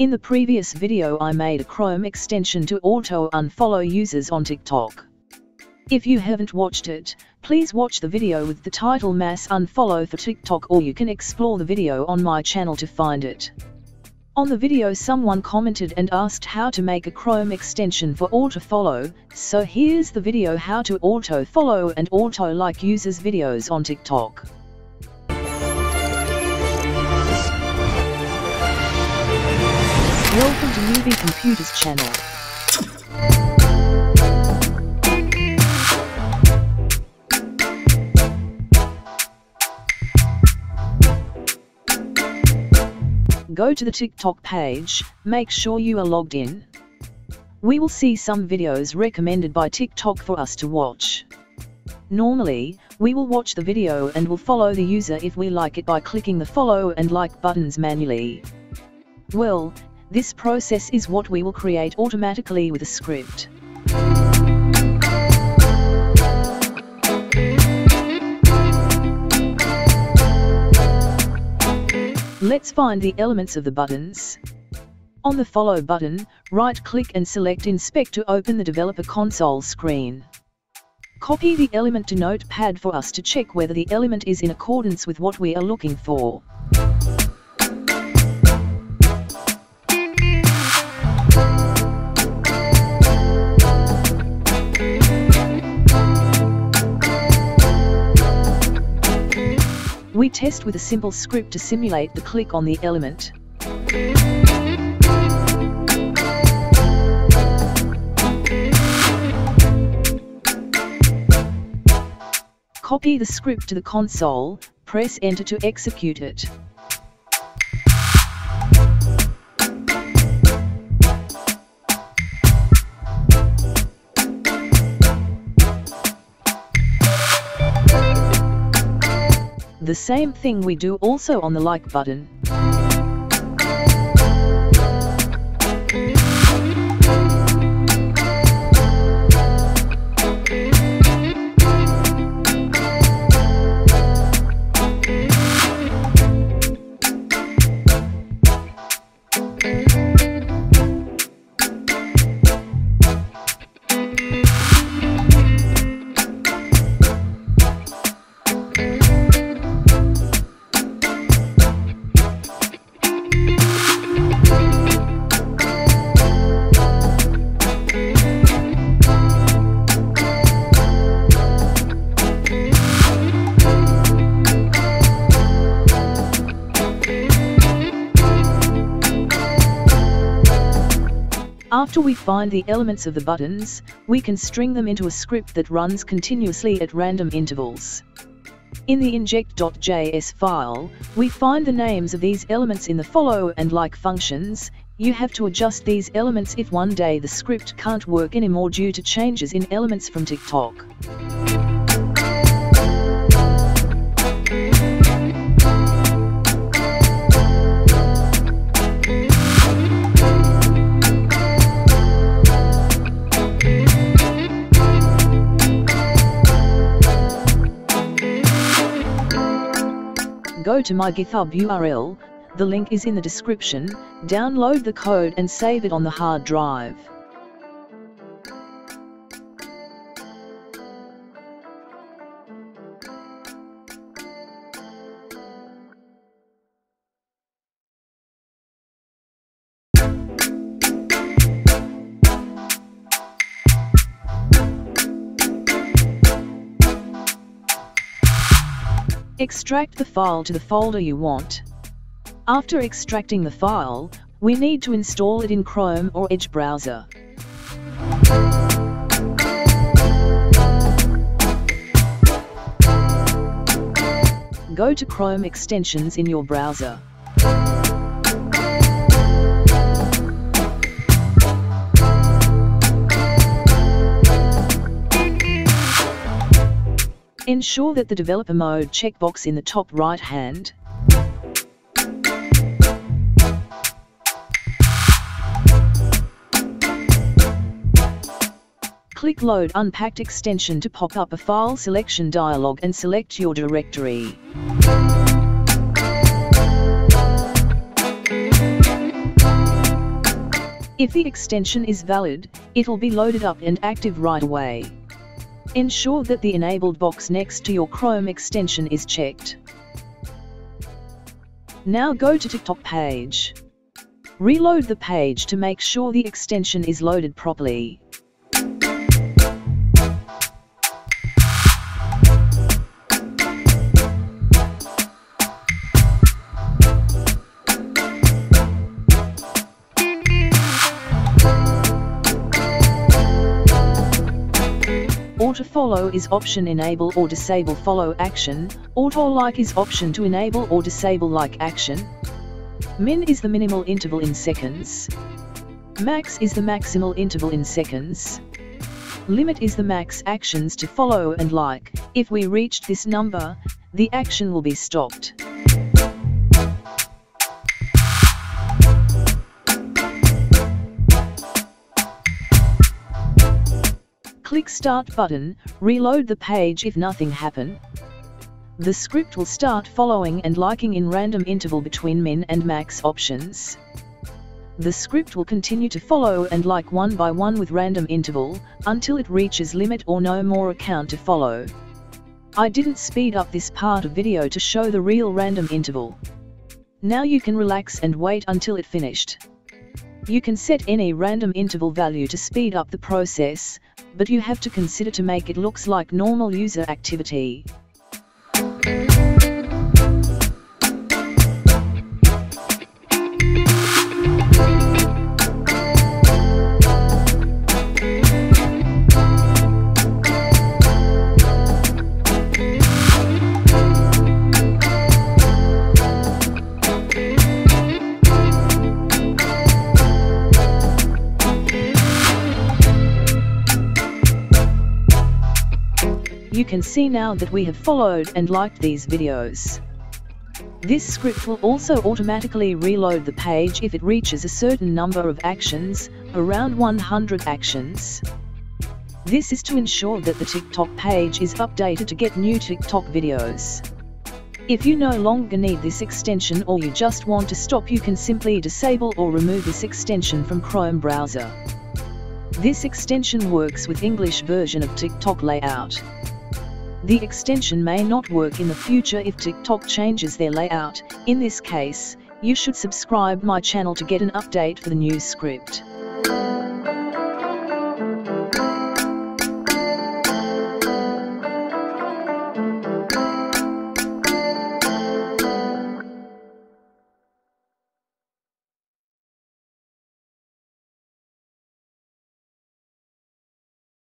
In the previous video I made a Chrome extension to auto unfollow users on TikTok. If you haven't watched it, please watch the video with the title Mass Unfollow for TikTok or you can explore the video on my channel to find it. On the video someone commented and asked how to make a Chrome extension for auto-follow, so here's the video how to auto-follow and auto-like users' videos on TikTok. Welcome to Newbie Computer's channel. Go to the TikTok page, make sure you are logged in. We will see some videos recommended by TikTok for us to watch. Normally, we will watch the video and will follow the user if we like it by clicking the follow and like buttons manually. Well, this process is what we will create automatically with a script. Let's find the elements of the buttons. On the Follow button, right-click and select Inspect to open the Developer Console screen. Copy the element to Notepad for us to check whether the element is in accordance with what we are looking for. Test with a simple script to simulate the click on the element. Copy the script to the console, press enter to execute it. The same thing we do also on the like button. After we find the elements of the buttons, we can string them into a script that runs continuously at random intervals. In the inject.js file, we find the names of these elements in the follow and like functions. You have to adjust these elements if one day the script can't work anymore due to changes in elements from TikTok. Go to my GitHub URL, the link is in the description, download the code and save it on the hard drive. Extract the file to the folder you want. After extracting the file, we need to install it in Chrome or Edge browser. Go to Chrome extensions in your browser. Ensure that the developer mode checkbox in the top right hand Click Load Unpacked Extension to pop up a file selection dialog and select your directory. If the extension is valid, it'll be loaded up and active right away. Ensure that the enabled box next to your Chrome extension is checked. Now go to TikTok page. Reload the page to make sure the extension is loaded properly. Auto follow is option enable or disable follow action, auto like is option to enable or disable like action. Min is the minimal interval in seconds. Max is the maximal interval in seconds. Limit is the max actions to follow and like, if we reached this number, the action will be stopped. Click Start button, reload the page if nothing happen. The script will start following and liking in random interval between min and max options. The script will continue to follow and like one by one with random interval, until it reaches limit or no more account to follow. I didn't speed up this part of video to show the real random interval. Now you can relax and wait until it finished. You can set any random interval value to speed up the process, but you have to consider to make it looks like normal user activity. You can see now that we have followed and liked these videos. This script will also automatically reload the page if it reaches a certain number of actions, around 100 actions. This is to ensure that the TikTok page is updated to get new TikTok videos. If you no longer need this extension or you just want to stop you can simply disable or remove this extension from Chrome browser. This extension works with English version of TikTok layout. The extension may not work in the future if TikTok changes their layout, in this case, you should subscribe my channel to get an update for the new script.